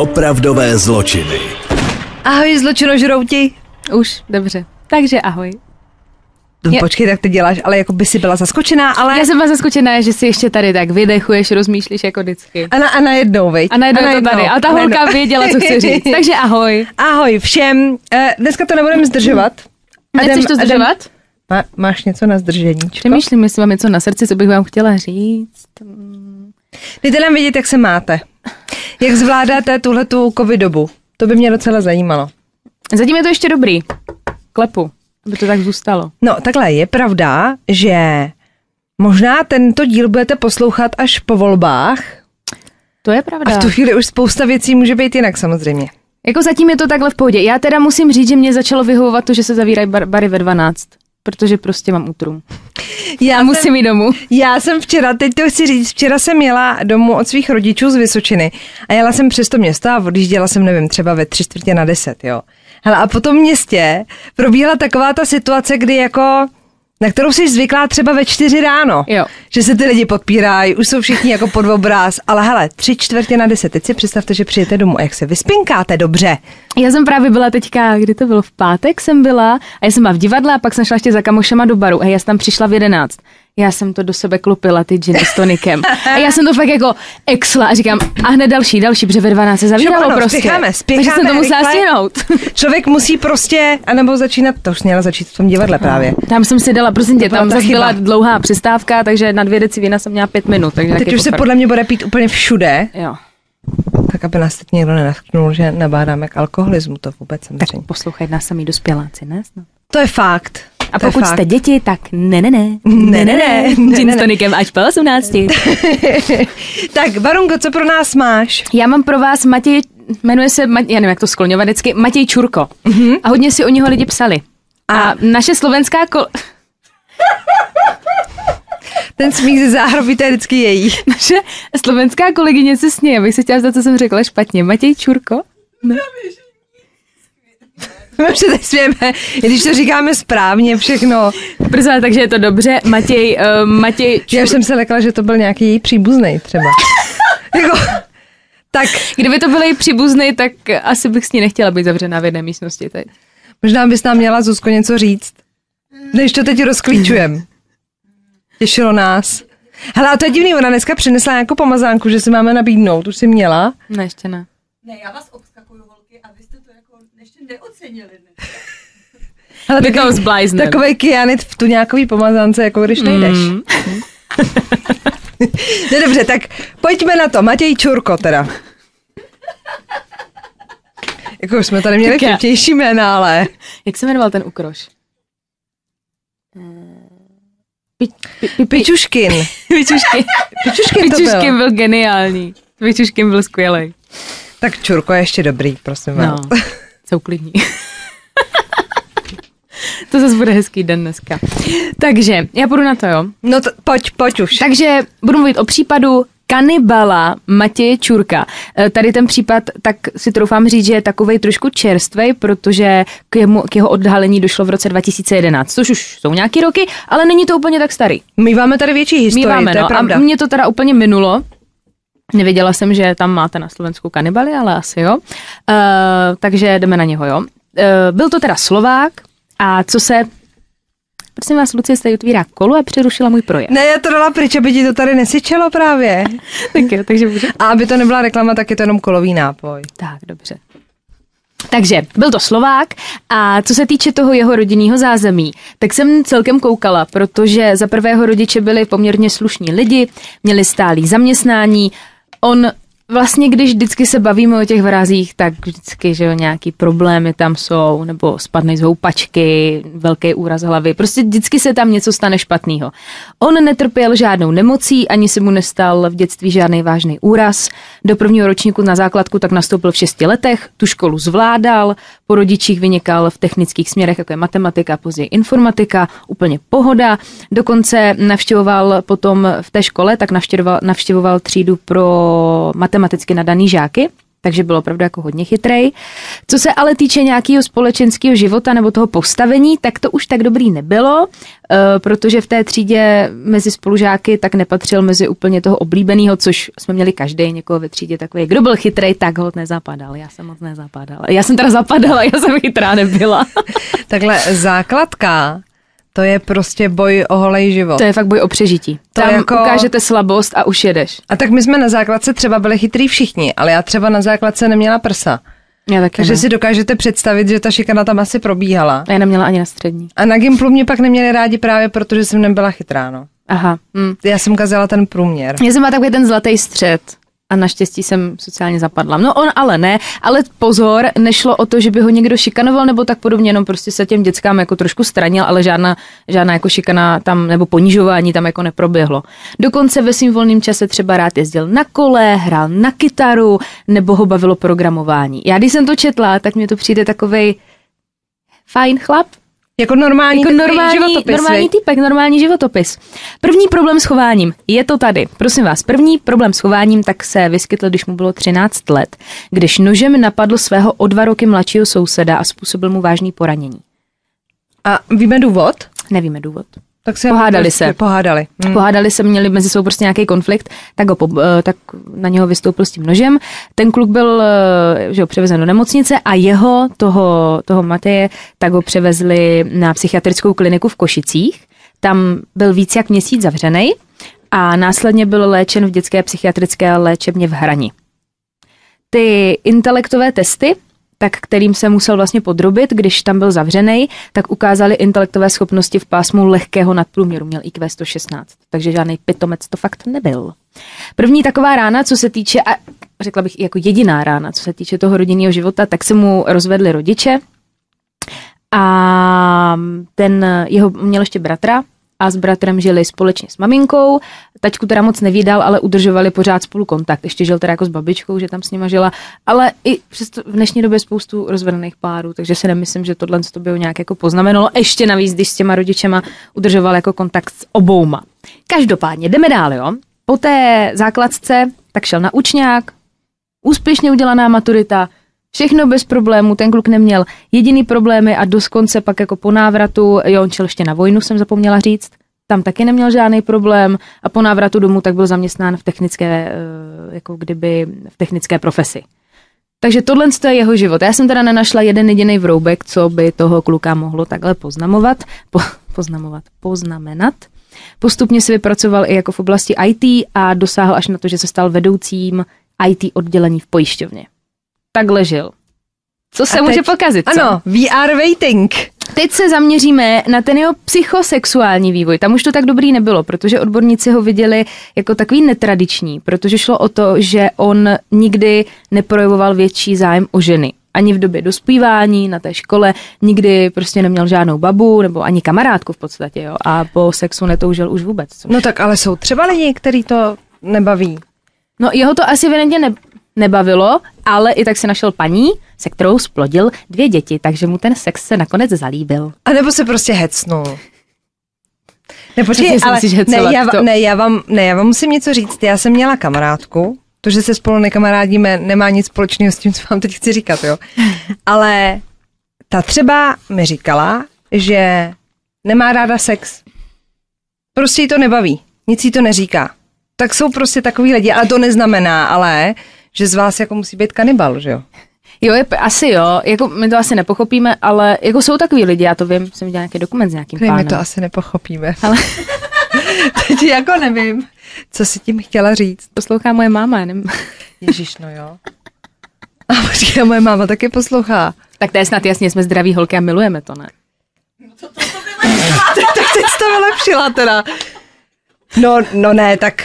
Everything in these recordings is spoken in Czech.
Opravdové zločiny. Ahoj, zločinožrouti. Už, dobře. Takže ahoj. No, Je- počkej, tak ty děláš, ale jako by si byla zaskočená, ale... Já jsem byla zaskočená, že si ještě tady tak vydechuješ, rozmýšlíš jako vždycky. A, na, a najednou, veď? A najednou je to tady. A ta najednou. holka věděla, co chci říct. Takže ahoj. Ahoj všem. Eh, dneska to nebudeme zdržovat. Nechceš to Adem- zdržovat? Má, máš něco na zdržení? Přemýšlím, jestli mám něco na srdci, co bych vám chtěla říct. Dejte nám vědět, jak se máte. Jak zvládáte tuhletu covid dobu. To by mě docela zajímalo. Zatím je to ještě dobrý. Klepu, aby to tak zůstalo. No, takhle je pravda, že možná tento díl budete poslouchat až po volbách To je a pravda. v tu chvíli už spousta věcí může být jinak samozřejmě. Jako zatím je to takhle v pohodě. Já teda musím říct, že mě začalo vyhovovat to, že se zavírají bar- bary ve 12. Protože prostě mám útrum. Já A musím jít domů. Já jsem včera, teď to chci říct, včera jsem jela domů od svých rodičů z Vysočiny a jela jsem přes to město a odjížděla jsem, nevím, třeba ve tři čtvrtě na deset, jo. Hele, a po tom městě probíhala taková ta situace, kdy jako, na kterou jsi zvyklá třeba ve čtyři ráno. Jo. Že se ty lidi podpírají, už jsou všichni jako pod obráz, ale hele, tři čtvrtě na deset, teď si představte, že přijete domů a jak se vyspinkáte dobře. Já jsem právě byla teďka, kdy to bylo v pátek jsem byla a já jsem byla v divadle a pak jsem šla ještě za kamošema do baru a já jsem tam přišla v 11. Já jsem to do sebe klopila, ty džiny s tonikem. A já jsem to fakt jako exla a říkám, a hned další, další, protože ve 12 se zavíralo ano, prostě. spěcháme, spěcháme Takže jsem to musela rychle. stihnout. Člověk musí prostě, anebo začínat, to už měla začít v tom divadle právě. Tam jsem si dala, prosím tě, tam ta zase byla dlouhá přestávka, takže na dvě deci vína jsem měla pět minut. Takže Teď už se pofer. podle mě bude pít úplně všude. Jo, Tak aby nás teď někdo nenatknul, že nabádáme k alkoholismu, to vůbec tak samozřejmě. poslouchej nás samý dospěláci, ne? Snad. To je fakt. A pokud jste děti, tak ne, ne, ne. Ne, ne, ne. Ne, Gin ne, s ne. tonikem až po 18. tak, Barunko, co pro nás máš? Já mám pro vás Matěj, jmenuje se, já nevím, jak to skloňovat vždycky, Matěj Čurko. Mm-hmm. A hodně si o něho lidi psali. A, A- naše slovenská kol... Ten smích ze záhrobí, to je vždycky její. naše slovenská kolegyně se sněje, abych se chtěla za co jsem řekla špatně. Matěj Čurko? Ne. My se teď smějeme, když to říkáme správně všechno. Prosím, takže je to dobře. Matěj, uh, Matěj Já Čurko. už jsem se lekla, že to byl nějaký její příbuzný třeba. jako, tak Kdyby to byl její příbuzný, tak asi bych s ní nechtěla být zavřená v jedné místnosti teď. možná bys nám měla Zuzko něco říct. Než to teď rozklíčujem. Těšilo nás. Hele, a to je divný, ona dneska přinesla nějakou pomazánku, že si máme nabídnout, už si měla. Ne, ještě ne. Ne, já vás obskakuju, holky, a vy jste to jako neocenili. Ne? Hele, My to zbláznem. Takový kyanit v tu nějakový pomazánce, jako když nejdeš. Mm. No dobře, tak pojďme na to. Matěj Čurko teda. Jako už jsme tady měli vtipnější jména, ale... Jak se jmenoval ten ukroš? Pi, pi, pi, pi, Pičuškin. Pičušky. Pičuškin to Pičuškin byl. byl geniální. Pičuškin byl skvělý. Tak Čurko je ještě dobrý, prosím No, vás. jsou klidní. to zase bude hezký den dneska. Takže, já půjdu na to, jo. No to, pojď, pojď už. Takže budu mluvit o případu kanibala Matěje Čurka. E, Tady ten případ, tak si troufám říct, že je takovej trošku čerstvej, protože k, jemu, k jeho odhalení došlo v roce 2011, což už jsou nějaký roky, ale není to úplně tak starý. My máme tady větší historii, Míváme, to je no. pravda. A mě to teda úplně minulo. Nevěděla jsem, že tam máte na Slovensku kanibaly, ale asi jo. Uh, takže jdeme na něho, jo. Uh, byl to teda Slovák a co se... Prosím vás, Lucie se otvírá kolo a přerušila můj projev. Ne, já to dala pryč, aby ti to tady nesyčelo právě. tak jo, takže může... A aby to nebyla reklama, tak je to jenom kolový nápoj. Tak, dobře. Takže byl to Slovák a co se týče toho jeho rodinného zázemí, tak jsem celkem koukala, protože za prvého rodiče byli poměrně slušní lidi, měli stálý zaměstnání. On vlastně, když vždycky se bavíme o těch vrázích, tak vždycky, že jo, nějaký problémy tam jsou, nebo spadne z houpačky, velký úraz hlavy, prostě vždycky se tam něco stane špatného. On netrpěl žádnou nemocí, ani se mu nestal v dětství žádný vážný úraz. Do prvního ročníku na základku tak nastoupil v šesti letech, tu školu zvládal, po rodičích vynikal v technických směrech, jako je matematika, později informatika, úplně pohoda. Dokonce navštěvoval potom v té škole, tak navštěvoval, navštěvoval třídu pro matematicky nadaný žáky. takže byl opravdu jako hodně chytrej. Co se ale týče nějakého společenského života nebo toho postavení, tak to už tak dobrý nebylo, eh, protože v té třídě mezi spolužáky tak nepatřil mezi úplně toho oblíbeného, což jsme měli každý někoho ve třídě takový, kdo byl chytrej, tak ho nezapadal. Já jsem moc nezapadala. Já jsem teda zapadala, já jsem chytrá nebyla. Takhle základka, to je prostě boj o holej život. To je fakt boj o přežití. To Tam jako- ukážete slabost a už jedeš. A tak my jsme na základce třeba byli chytrý všichni, ale já třeba na základce neměla prsa. Já taky Takže ne. si dokážete představit, že ta šikana tam asi probíhala. A já neměla ani na střední. A na Gimplu mě pak neměli rádi právě protože jsem nebyla chytrá, no. Aha. Hm. Já jsem kazala ten průměr. Já jsem má takový ten zlatý střed. A naštěstí jsem sociálně zapadla. No on ale ne, ale pozor, nešlo o to, že by ho někdo šikanoval nebo tak podobně, jenom prostě se těm dětskám jako trošku stranil, ale žádná, žádná jako šikana tam nebo ponižování tam jako neproběhlo. Dokonce ve svým volném čase třeba rád jezdil na kole, hrál na kytaru nebo ho bavilo programování. Já když jsem to četla, tak mi to přijde takovej fajn chlap, Jako normální, jako normální, životopis, normální viď? týpek, normální životopis. První problém s chováním. Je to tady. Prosím vás, první problém s chováním tak se vyskytl, když mu bylo 13 let, když nožem napadl svého o dva roky mladšího souseda a způsobil mu vážný poranění. A víme důvod? Nevíme důvod. Tak se Pohádali se. Pohádali. Hm. Pohádali se, měli mezi sebou prostě nějaký konflikt, tak, ho, po- eh, tak na něho vystoupil s tím nožem. Ten kluk byl eh, že ho, převezen do nemocnice a jeho, toho, toho Mateje, tak ho převezli na psychiatrickou kliniku v Košicích. Tam byl víc jak měsíc zavřený a následně byl léčen v dětské psychiatrické léčebně v Hrani. Ty intelektové testy, tak kterým se musel vlastně podrobit, když tam byl zavřený, tak ukázali intelektové schopnosti v pásmu lehkého nadprůměru, měl IQ 116, takže žádný pitomec to fakt nebyl. První taková rána, co se týče, a řekla bych jako jediná rána, co se týče toho rodinného života, tak se mu rozvedli rodiče a ten jeho měl ještě bratra a s bratrem žili společně s maminkou. Taťku teda moc nevídal, ale udržovali pořád spolu kontakt. Ještě žil teda jako s babičkou, že tam s nima žila, ale i přesto v dnešní době spoustu rozvedených párů, takže si nemyslím, že tohle to by ho nějak jako poznamenalo. Ještě navíc, když s těma rodičema udržoval jako kontakt s obouma. Každopádně, jdeme dál, jo. Po té základce tak šel na učňák, úspěšně udělaná maturita, všechno bez problémů, ten kluk neměl jediný problémy a do konce pak jako po návratu, jo, on šel ještě na vojnu, jsem zapomněla říct, tam taky neměl žádný problém a po návratu domů tak byl zaměstnán v technické, eh, jako kdyby v technické profesi. Takže tohle je jeho život. Já jsem teda nenašla jeden jediný vroubek, co by toho kluka mohlo takhle poznamovat, po, poznamovat, poznamenat. Postupně si vypracoval i jako v oblasti IT a dosáhl až na to, že se stal vedoucím IT oddělení v pojišťovně. Takhle žil. Co se A může teď- pokazit? co? Ano, we are waiting. Teď se zaměříme na ten jeho psychosexuální vývoj. Tam už to tak dobrý nebylo, protože odborníci ho viděli jako takový netradiční, protože šlo o to, že on nikdy neprojevoval větší zájem o ženy. Ani v době dospívání, na té škole, nikdy prostě neměl žádnou babu nebo ani kamarádku v podstatě, jo. A po sexu netoužil už vůbec. Což... No tak ale jsou třeba lidi, který to nebaví. No jeho to asi evidentně ne, nebavilo, ale i tak si našel paní, se kterou splodil dvě děti, takže mu ten sex se nakonec zalíbil. A nebo se prostě hecnul. Ne, počkej, ale musíš ne hecovat, já, to- ne, já vám, ne, já vám musím něco říct. Já jsem měla kamarádku, to, že se spolu nekamarádíme, nemá nic společného s tím, co vám teď chci říkat, jo. Ale ta třeba mi říkala, že nemá ráda sex. Prostě jí to nebaví. Nic jí to neříká. Tak jsou prostě takový lidi, ale to neznamená, ale že z vás jako musí být kanibal, že jo? Jo, je, asi jo, jako my to asi nepochopíme, ale jako jsou takový lidi, já to vím, jsem viděla nějaký dokument s nějakým My pánem. to asi nepochopíme. Ale Teď jako nevím, co si tím chtěla říct. poslouchá moje máma, nevím. Ježíš, no jo. A počkej, moje máma taky poslouchá. tak to je snad jasně, jsme zdraví holky a milujeme to, ne? tak, tak teď jsi to vylepšila teda. No, no ne, tak...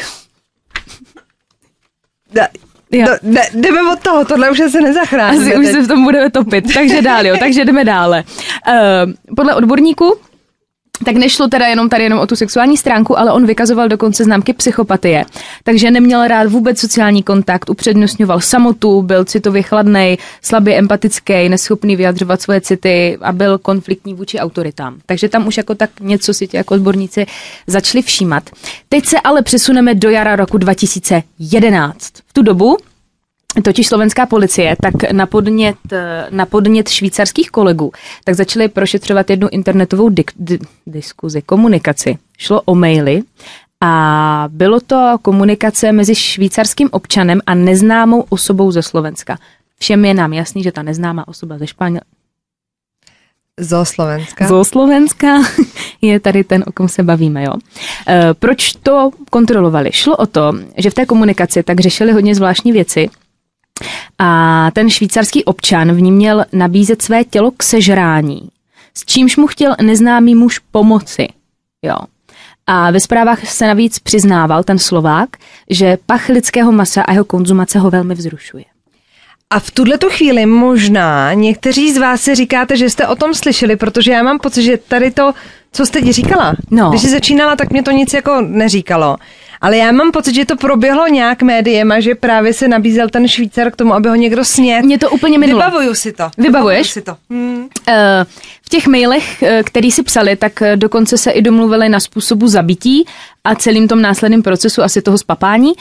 Jo. do, ne, jdeme od toho, tohle už se nezachrání. Asi už se v tom budeme topit, takže dál, jo, takže jdeme dále. Uh, podle odborníků tak nešlo teda jenom tady jenom o tu sexuální stránku, ale on vykazoval dokonce známky psychopatie. Takže neměl rád vůbec sociální kontakt, upřednostňoval samotu, byl citově chladnej, slabě empatický, neschopný vyjadřovat svoje city a byl konfliktní vůči autoritám. Takže tam už jako tak něco si ti jako odborníci začali všímat. Teď se ale přesuneme do jara roku 2011. V tu dobu totiž slovenská policie, tak na podnět, na podnět švýcarských kolegů, tak začali prošetřovat jednu internetovou dik, di, diskuzi, komunikaci. Šlo o maily a bylo to komunikace mezi švýcarským občanem a neznámou osobou ze Slovenska. Všem je nám jasný, že ta neznámá osoba ze Španěl, Zo Slovenska. Zo Slovenska je tady ten, o kom se bavíme. Jo. E, proč to kontrolovali? Šlo o to, že v té komunikaci tak řešili hodně zvláštní věci a ten švýcarský občan v ní měl nabízet své tělo k sežrání, s čímž mu chtěl neznámý muž pomoci. Jo. A ve zprávách se navíc přiznával ten Slovák, že pach lidského masa a jeho konzumace ho velmi vzrušuje. A v tuhle tu chvíli možná někteří z vás si říkáte, že jste o tom slyšeli, protože já mám pocit, že tady to, co jste ti říkala, No. když jsi začínala, tak mě to nic jako neříkalo. Ale já mám pocit, že to proběhlo nějak médiem a že právě se nabízel ten Švýcar k tomu, aby ho někdo snět. Mě to úplně minulo. Vybavuju si to. Vybavuješ? si to. Hmm. Eh, V těch mailech, eh, který si psali, tak eh, dokonce se i domluvili na způsobu zabití a celým tom následném procesu asi toho spapání.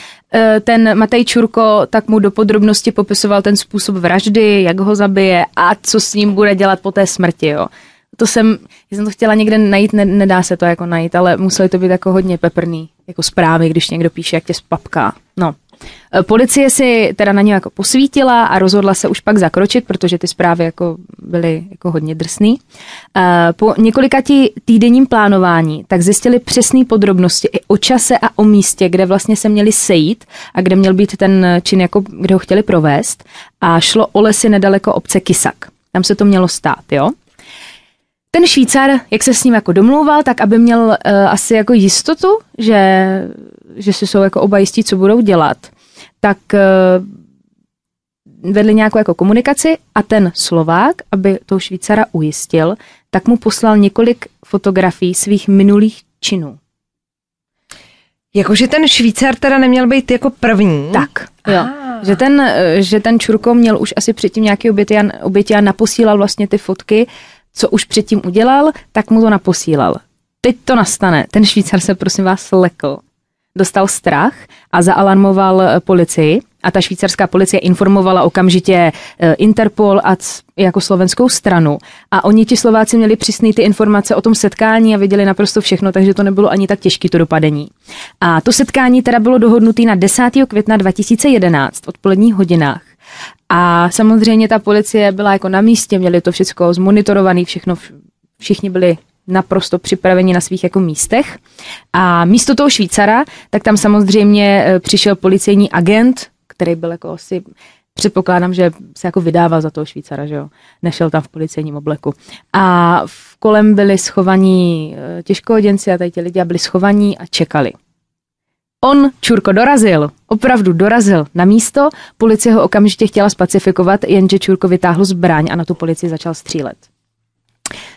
Ten Matej Čurko tak mu do podrobnosti popisoval ten způsob vraždy, jak ho zabije a co s ním bude dělat po té smrti. Jo. To jsem, já jsem to chtěla někde najít, ne, nedá se to jako najít, ale museli to být jako hodně peprný, jako zprávy, když někdo píše, jak tě spapká. No. E, Policie si teda na něj jako posvítila a rozhodla se už pak zakročit, protože ty zprávy jako byly jako hodně drsný. E, Po několika týdenním plánování tak zjistili přesné podrobnosti i o čase a o místě, kde vlastně se měli sejít a kde měl být ten čin, jako kde ho chtěli provést. A šlo o lesy nedaleko obce Kisak. Tam se to mělo stát, jo? Ten Švýcar, jak se s ním jako domlouval, tak aby měl uh, asi jako jistotu, že, že si jsou jako oba jistí, co budou dělat, tak uh, vedli nějakou jako komunikaci a ten Slovák, aby toho Švýcara ujistil, tak mu poslal několik fotografií svých minulých činů. Jakože ten Švýcar teda neměl být jako první. Tak, jo. Že ten, eh, že ten Čurko měl už asi předtím nějaký oběti a, oběti a naposílal vlastně ty fotky, co už předtím udělal, tak mu to naposílal. Teď to nastane. Ten Švýcar se prosím vás lekl. Dostal strach a zaalarmoval eh, policii a ta švýcarská policie informovala okamžitě eh, Interpol a jako slovenskou stranu. A oni ti Slováci měli přesný ty informace o tom setkání a věděli naprosto všechno, takže to nebylo ani tak těžké to dopadení. A to setkání teda bylo dohodnuté na 10. května 2011 v odpoledních hodinách. A samozřejmě ta policie byla jako na místě, měli to všechno zmonitorované, všechno, všichni byli naprosto připraveni na svých jako místech. A místo toho Švýcara, tak tam samozřejmě eh, přišel policejní agent, který byl jako asi předpokládám, že se jako vydával za toho Švýcara, že jo. Nešel tam v policejním obleku. A v kolem byli schovaní eh, těžkohoděnci a tady ti lidi byli schovaní a čekali. On, Čurko, dorazil, opravdu dorazil na místo, policie ho okamžitě chtěla spacifikovat, jenže Čurko vytáhl zbraň a na tu policii začal střílet.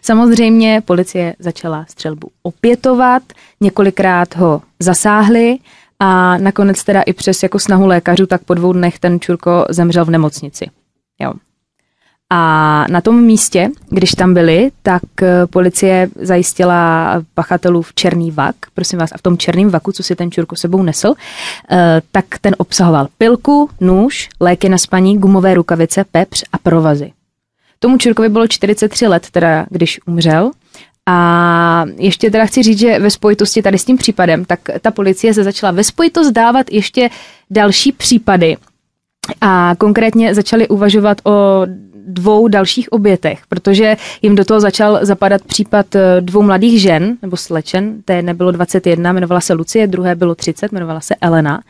Samozřejmě policie začala střelbu opětovat, několikrát ho zasáhli a nakonec teda i přes jako snahu lékařů, tak po dvou dnech ten Čurko zemřel v nemocnici. Jo. A na tom místě, když tam byli, tak eh, policie zajistila pachatelů v černý vak, prosím vás, a v tom černém vaku, co si ten Čurko sebou nesl, eh, tak ten obsahoval pilku, nůž, léky na spaní, gumové rukavice, pepř a provazy. Tomu Čurkovi bylo 43 let, teda když umřel. A ještě teda chci říct, že ve spojitosti tady s tím případem, tak ta policie se začala ve spojitost dávat ještě další případy. A konkrétně začali uvažovat o dvou dalších obětech, protože jim do toho začal zapadat případ eh, dvou mladých žen, nebo slečen, té nebylo 21, jmenovala se Lucie, druhé bylo 30, jmenovala se Elena.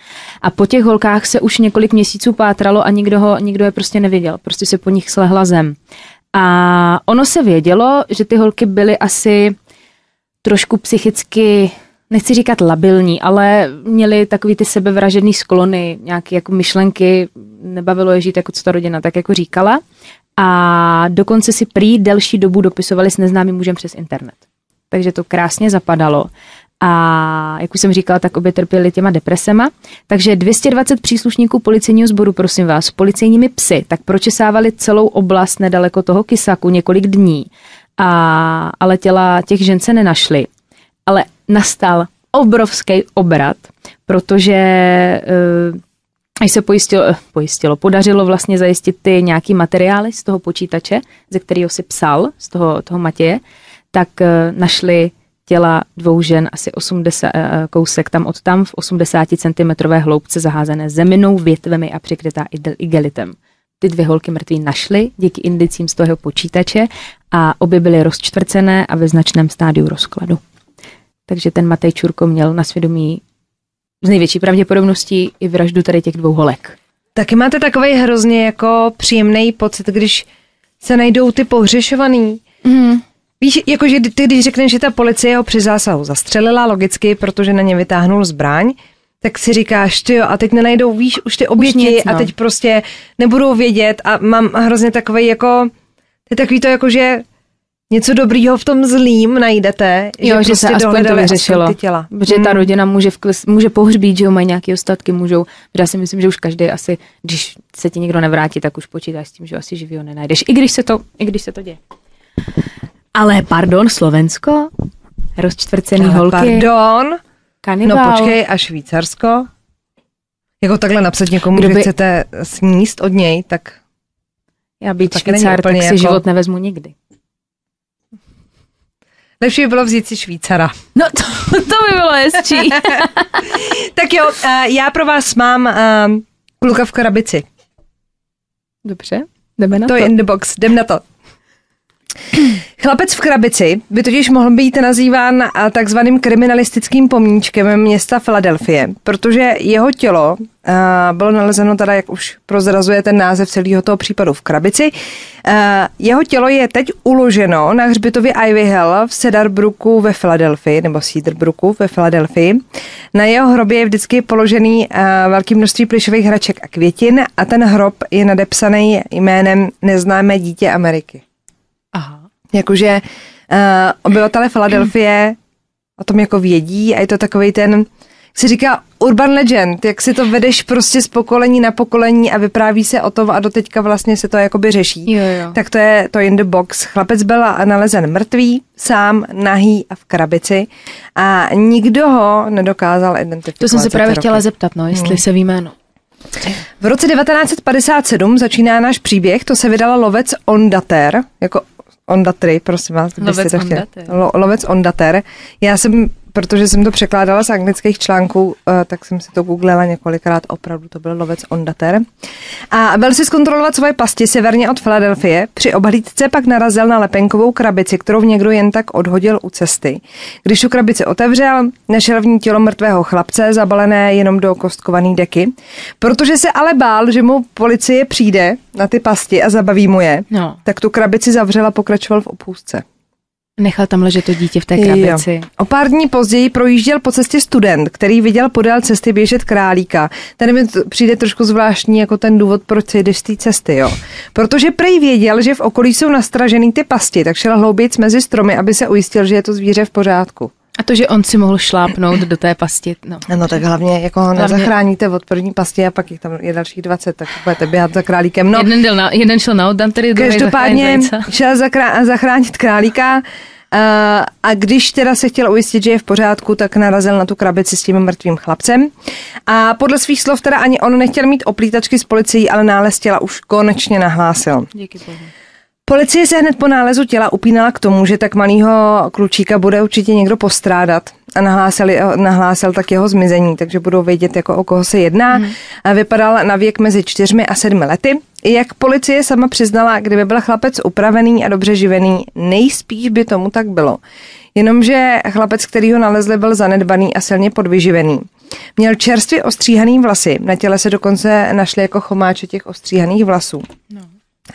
A po těch holkách se už několik měsíců pátralo a nikdo, ho, nikdo je prostě neviděl, prostě se po nich slehla zem. A ono se vědělo, že ty holky byly asi trošku psychicky, nechci říkat labilní, ale měli takový ty sebevražedný sklony, nějaké jako myšlenky, nebavilo je žít jako co ta rodina tak jako říkala. A dokonce si prý delší dobu dopisovali s neznámým mužem přes internet. Takže to krásně zapadalo. A jak už jsem říkala, tak obě trpěli těma depresema. Takže 220 příslušníků policejního sboru, prosím vás, s policejními psy, tak pročesávali celou oblast nedaleko toho Kysaku několik dní. A, ale těla těch žen se nenašly. Ale nastal obrovský obrat, protože eh, až se pojistilo, eh, pojistilo, podařilo vlastně zajistit ty nějaký materiály z toho počítače, ze kterého si psal, z toho, toho Matěje, tak uh, našli těla dvou žen asi 80, uh, kousek tam od tam v 80 cm hloubce zaházené zeminou, větvemi a přikrytá igelitem. Ty dvě holky mrtví našly díky indicím z toho počítače a obě byly rozčtvrcené a ve značném stádiu rozkladu. Takže ten Matej Čurko měl na svědomí z největší pravděpodobností i vraždu tady těch dvou holek. Taky máte takový hrozně jako příjemný pocit, když se najdou ty pohřešovaný. Mm. Víš, jakože ty, když řekneš, že ta policie ho při zásahu zastřelila, logicky, protože na ně vytáhnul zbraň, tak si říkáš, ty jo, a teď nenajdou, víš, už ty oběti nic, no. a teď prostě nebudou vědět a mám hrozně takový jako, to je takový to jako, že něco dobrýho v tom zlým najdete, Jo, že, se aspoň to vyřešilo. těla. Ta Hmm. rodina může, v kles, může pohřbít, že jo, mají nějaké ostatky, můžou. Já si myslím, že už každý asi, když se ti někdo nevrátí, tak už počítáš s tím, že asi živýho nenajdeš. I když se to, i když se to děje. Ale pardon, Slovensko? Rozčtvrcený Ale holky, Pardon, kanibál. no počkej, a Švýcarsko? Jako takhle napsat někomu, Kdo že by- chcete sníst od něj, tak Já být švýcar, tak si jako- život nevezmu nikdy. Lepší by bylo vzít si Švýcara. No to, to by bylo hezčí. Tak jo, uh, já pro vás mám uh, kluka v krabici. Dobře, jdeme na To to. je in the box, jdem na to. Chlapec v krabici by totiž mohl být nazýván takzvaným kriminalistickým pomníčkem města Filadelfie, protože jeho tělo bylo nalezeno teda, jak už prozrazuje ten název celého toho případu v krabici. Jeho tělo je teď uloženo na hřbitově Ivy Hill v Cedarbrooku ve Filadelfii, nebo Cedarbrooku ve Filadelfii. Na jeho hrobě je vždycky položený a, velké množství plišových hraček a květin a ten hrob je nadepsaný jménem Neznámé dítě Ameriky. Jakože uh, obyvatele Filadelfie o tom jako vědí a je to takový ten, jak se říká urban legend, jak si to vedeš prostě z pokolení na pokolení a vypráví se o tom a doteďka vlastně se to jakoby řeší. Jo, jo. Tak to je to in the box. Chlapec byl nalezen mrtvý, sám, nahý a v krabici a nikdo ho nedokázal identifikovat. To jsem se právě chtěla zeptat, no, jestli se ví jméno. V roce 1957 začíná náš příběh, to se vydala Lovec Ondater, jako Ondatry, prosím vás. kdybyste to chtěli. Lo, lovec Ondater. Já jsem, protože jsem to překládala z anglických článků, eh, tak jsem si to googlila několikrát, opravdu to byl Lovec Ondater. A byl si zkontrolovat svoje pasti severně od Filadelfie. Při obhlídce pak narazil na lepenkovou krabici, kterou někdo jen tak odhodil u cesty. Když tu krabici otevřel, našel v ní tělo mrtvého chlapce, zabalené jenom do kostkované deky. Protože se ale bál, že mu policie přijde na ty pasti a zabaví mu je, No. tak tu krabici zavřel a pokračoval v opůzce. Nechal tam ležet to dítě v té Jo. krabici. O pár dní později projížděl po cestě student, který viděl podél cesty běžet králíka. Tady mi přijde trošku zvláštní jako ten důvod, proč si jdeš z té cesty, jo. Protože prej věděl, že v okolí jsou nastražený ty pasti, tak šel hlouběc mezi stromy, aby se ujistil, že je to zvíře v pořádku. A to, že on si mohl šlápnout do té pasti, no. No tak hlavně jako ho nezachráníte od první pasti a pak jich tam je dalších 20, tak budete běhat za králíkem. No, jeden, na, jeden šel na oddan, druhý Každopádně šel zakrá- zachránit králíka a, a když teda se chtěl ujistit, že je v pořádku, tak narazil na tu krabici s tím mrtvým chlapcem. A podle svých slov teda ani on nechtěl mít oplítačky s policií, ale nález těla už konečně nahlásil. Díky bohu. Policie se hned po nálezu těla upínala k tomu, že tak malýho klučíka bude určitě někdo postrádat a nahlásil, nahlásil tak jeho zmizení, takže budou vědět, jako o koho se jedná. Mm. Vypadal na věk mezi čtyřmi a sedmi lety. Jak policie sama přiznala, kdyby byl chlapec upravený a dobře živený, nejspíš by tomu tak bylo. Jenomže chlapec, který ho nalezli, byl zanedbaný a silně podvyživený. Měl čerstvě ostříhaný vlasy, na těle se dokonce našly jako chomáče těch ostříhaných vlasů.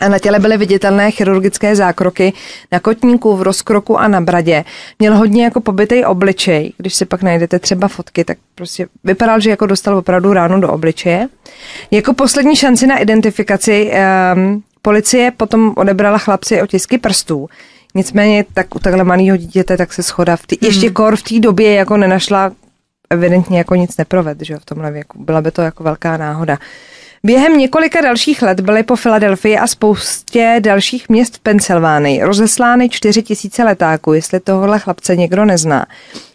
A na těle byly viditelné chirurgické zákroky na kotníku, v rozkroku a na bradě. Měl hodně jako pobytej obličej. Když si pak najdete třeba fotky, tak prostě vypadal, že jako dostal opravdu ránu do obličeje. Jako poslední šanci na identifikaci um, policie potom odebrala chlapci otisky prstů. Nicméně tak u takhle malého dítěte tak se schoda v tý, ještě kor v té době jako nenašla evidentně jako nic neproved, že jo, v tomhle věku. Byla by to jako velká náhoda. Během několika dalších let byly po Filadelfii a spoustě dalších měst v Pensylvánii rozeslány 4 tisíce letáků, jestli tohohle chlapce někdo nezná.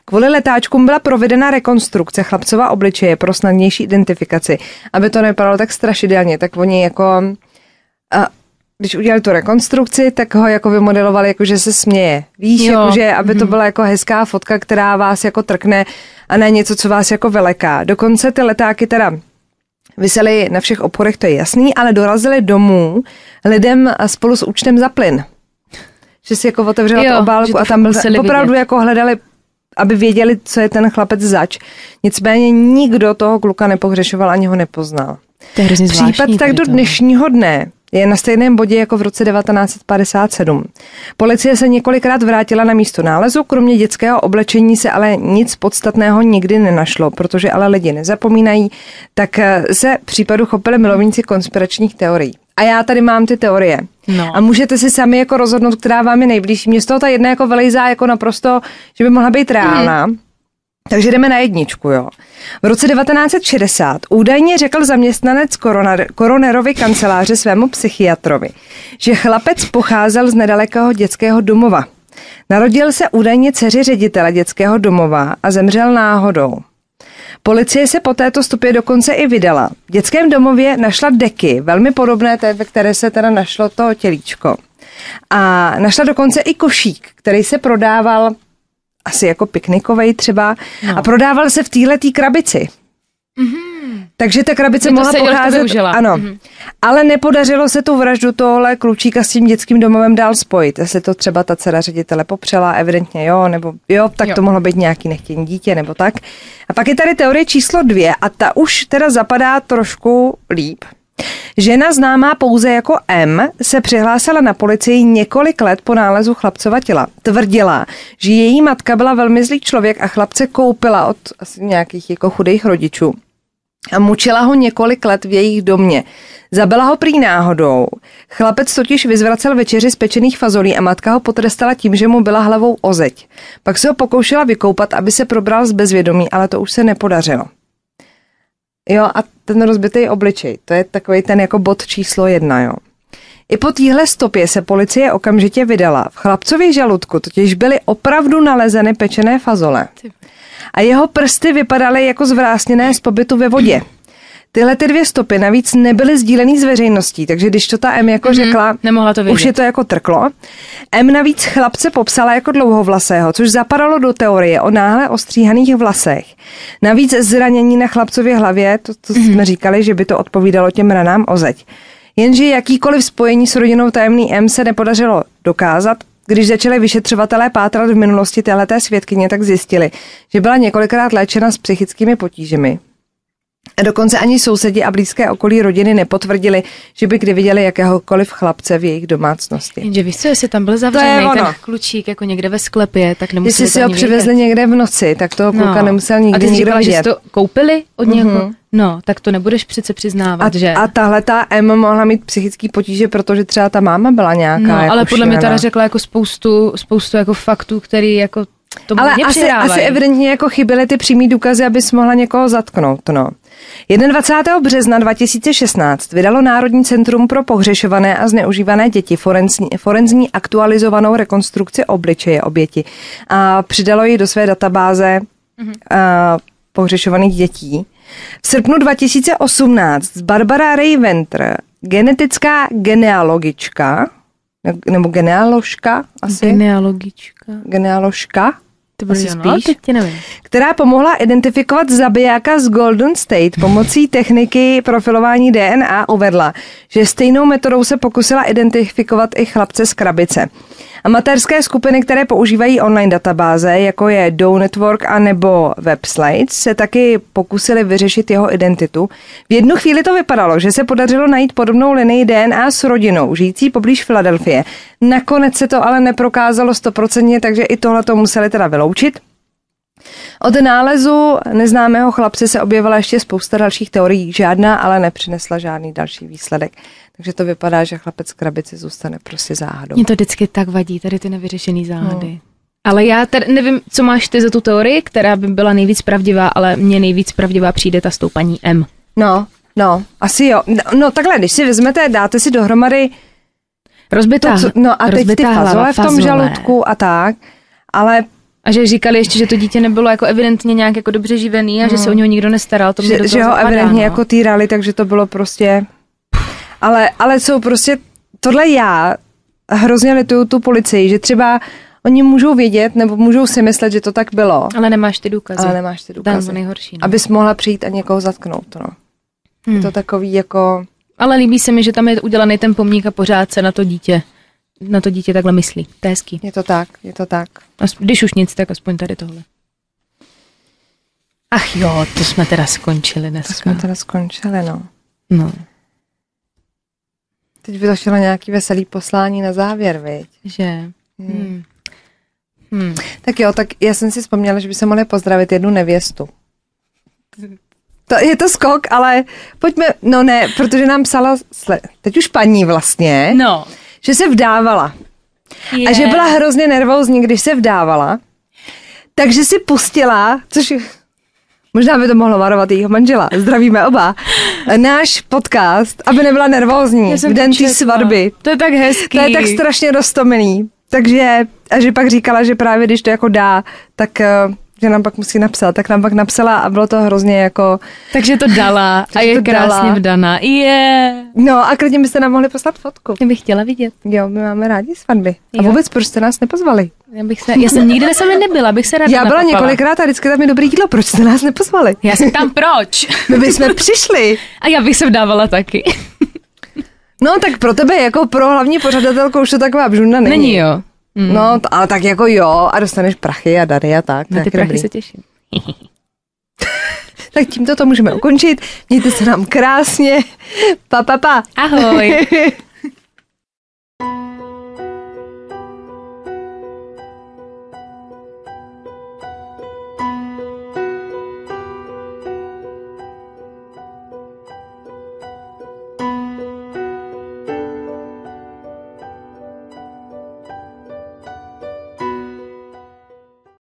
Kvůli letáčkům byla provedena rekonstrukce chlapcova obličeje pro snadnější identifikaci. Aby to nevypadalo tak strašidelně, tak oni jako... A, když udělali tu rekonstrukci, tak ho jako vymodelovali, jako že se směje. Víš, Jo. jako, že aby to byla jako hezká fotka, která vás jako trkne a ne něco, co vás jako veleká. Dokonce ty letáky teda Vysely na všech obchodech, to je jasný, ale dorazili domů lidem spolu s účtem za plyn. Že si jako otevřela Jo, obálku a tam byl, opravdu vidět. jako hledali, aby věděli, co je ten chlapec zač. Nicméně nikdo toho kluka nepohřešoval, ani ho nepoznal. To je hrozně Případ zvláštní tak do dnešního dne je na stejném bodě jako v roce 1957. Policie se několikrát vrátila na místo nálezu, kromě dětského oblečení se ale nic podstatného nikdy nenašlo, protože ale lidi nezapomínají, tak eh, se případu chopili milovníci konspiračních teorií. A já tady mám ty teorie. No. A můžete si sami jako rozhodnout, která vám je nejbližší. Mě z toho ta jedna jako vylejzá jako naprosto, že by mohla být reálná. Mm. Takže jdeme na jedničku, jo. V roce 1960 údajně řekl zaměstnanec koroner, koronerovi kanceláře svému psychiatrovi, že chlapec pocházel z nedalekého dětského domova. Narodil se údajně dceři ředitele dětského domova a zemřel náhodou. Policie se po této stopě dokonce i vydala. V dětském domově našla deky, velmi podobné té, ve které se teda našlo to tělíčko. A našla dokonce i košík, který se prodával asi jako piknikovej třeba no. a prodával se v této krabici. Mm-hmm. Takže ta krabice mohla pocházet, využila. ano, mm-hmm. ale nepodařilo se tu vraždu tohle klučíka s tím dětským domovem dál spojit. Jestli to třeba ta dcera ředitele popřela, evidentně jo, nebo jo, tak jo. to mohlo být nějaký nechtěný dítě nebo tak. A pak je tady teorie číslo dvě a ta už teda zapadá trošku líp. Žena známá pouze jako M se přihlásila na policii několik let po nálezu chlapcova těla. Tvrdila, že její matka byla velmi zlý člověk a chlapce koupila od asi nějakých jako chudých rodičů. A mučila ho několik let v jejich domě. Zabila ho prý náhodou. Chlapec totiž vyzvracel večeři z pečených fazolí a matka ho potrestala tím, že mu byla hlavou o zeď. Pak se ho pokoušela vykoupat, aby se probral z bezvědomí, ale to už se nepodařilo. Jo, a ten rozbitý obličej, to je takový ten jako bod číslo jedna, jo. I po téhle stopě se policie okamžitě vydala. V chlapcově žaludku totiž byly opravdu nalezeny pečené fazole. A jeho prsty vypadaly jako zvrásněné z pobytu ve vodě. Tyhle ty dvě stopy navíc nebyly sdílený s veřejností, takže když to ta M jako řekla, nemohla to už je to jako trklo. M navíc chlapce popsala jako dlouhovlasého, což zapadalo do teorie o náhle ostříhaných vlasech. Navíc zranění na chlapcově hlavě, to, to jsme říkali, že by to odpovídalo těm ranám o zeď. Jenže jakýkoliv spojení s rodinou tajemný M se nepodařilo dokázat, když začali vyšetřovatelé pátrat v minulosti téhleté svědkyně, tak zjistili, že byla několikrát léčena s psychickými potížemi. A dokonce ani sousedi a blízké okolí rodiny nepotvrdili, že by kdy viděli jakéhokoliv chlapce v jejich domácnosti. Jenže víš co, jestli tam byl To zavřený je ten klučík jako někde ve sklepě, tak nemuseli Jestli to si ho přivezli vědět. někde v noci, tak toho kluka nemusel A nikdy ty jsi nikdo říkala, že vidět. jsi to koupili od někoho? No, tak to nebudeš přece přiznávat, A, že? a tahle ta M mohla mít psychický potíže, protože třeba ta máma byla nějaká no, jako ale podle mě šílená. teda řekla jako spoustu, spoustu jako faktů, který jako tomu Ale asi, asi evidentně jako chyběly ty přímý důkazy, abys mohla někoho zatknout. No. 21. března 2016 vydalo Národní centrum pro pohřešované a zneužívané děti forenzní, forenzní aktualizovanou rekonstrukci obličeje oběti a přidalo ji do své databáze mm-hmm. a, pohřešovaných dětí. V srpnu 2018 Barbara Ray Venter, genetická genealogička, nebo genealožka asi, Genealogička. genealožka, To bylo asi jo, no, teď tě nevím. která pomohla identifikovat zabijáka z Golden State pomocí techniky profilování DNA, uvedla, že stejnou metodou se pokusila identifikovat i chlapce z krabice. Amatérské skupiny, které používají online databáze, jako je Dow Network a nebo Webslates, se taky pokusili vyřešit jeho identitu. V jednu chvíli to vypadalo, že se podařilo najít podobnou linii DNA s rodinou, žijící poblíž Filadelfie. Nakonec se to ale neprokázalo stoprocentně, takže i tohle to museli teda vyloučit. Od nálezu neznámého chlapce se objevila ještě spousta dalších teorií, žádná ale nepřinesla žádný další výsledek. Takže to vypadá, že chlapec z krabici zůstane prostě záhadou. Mně to vždycky tak vadí, tady ty nevyřešený záhady. No. Ale já tady nevím, co máš ty za tu teorii, která by byla nejvíc pravdivá, ale mně nejvíc pravdivá přijde ta s tou paní M. No, no, asi jo. No, no takhle, když si vezmete, dáte si dohromady Rozbitá, to, co, no a teď ty fazole hlava, v tom fazole. žaludku a tak, ale A že říkali ještě, že to dítě nebylo jako evidentně nějak jako dobře živený a že se o něho nikdo nestaral. To že, toho že ho zapadá, evidentně no. jako týrali, takže to bylo prostě... Ale, ale jsou prostě... Tohle já hrozně lituju tu policii, že třeba oni můžou vědět nebo můžou si myslet, že to tak bylo, Ale nemáš ty důkazy. ale nemáš ty To důkazy. nejhorší. No. Abys mohla přijít a někoho zatknout, no. Hmm. Je to takový jako... Ale líbí se mi, že tam je udělaný ten pomník a pořád se na to dítě na to dítě takhle myslí. To je hezký. Je to tak, je to tak. Když už nic, tak aspoň tady tohle. Ach jo, to jsme teda skončili To dneska. jsme teda skončili, no. No, Teď by to nějaký veselý poslání na závěr, viď? že... Hmm. Hmm. Tak jo, tak já jsem si vzpomněla, že by se mohli pozdravit jednu nevěstu. To, je to skok, ale pojďme, no ne, protože nám psala, sle, teď už paní vlastně, No. Že se vdávala. A že byla hrozně nervózní, když se vdávala. Takže si pustila, což možná by to mohlo varovat jejího manžela, zdravíme oba, náš podcast, aby nebyla nervózní v den té svatby. To je tak hezký. To je tak strašně roztomilý. Takže, a že pak říkala, že právě když to jako dá, tak eh, že nám pak musí napsat, tak nám pak napsala a bylo to hrozně jako, Takže to dala a je to dala. krásně vdaná. Je. no a klidně byste nám mohli poslat fotku. Já bych chtěla vidět. Jo, my máme rádi svatby. A vůbec, proč jste nás nepozvali? Já, bych se, já jsem nikdy na sebe nebyla, bych se ráda Já byla nakopala. několikrát a vždycky tam je dobrý jídlo, proč jste nás nepozvali? Já jsem tam proč? My bychom přišli. A já bych se vdávala taky. No tak pro tebe jako pro hlavní pořadatelku už to taková bžunda není. Není jo. Hmm. No, t- ale tak jako jo, a dostaneš prachy a dary a tak. Na ty prachy dobrý. se těším. tak tímto to můžeme ukončit. Mějte se nám krásně. Pa, pa, pa. Ahoj.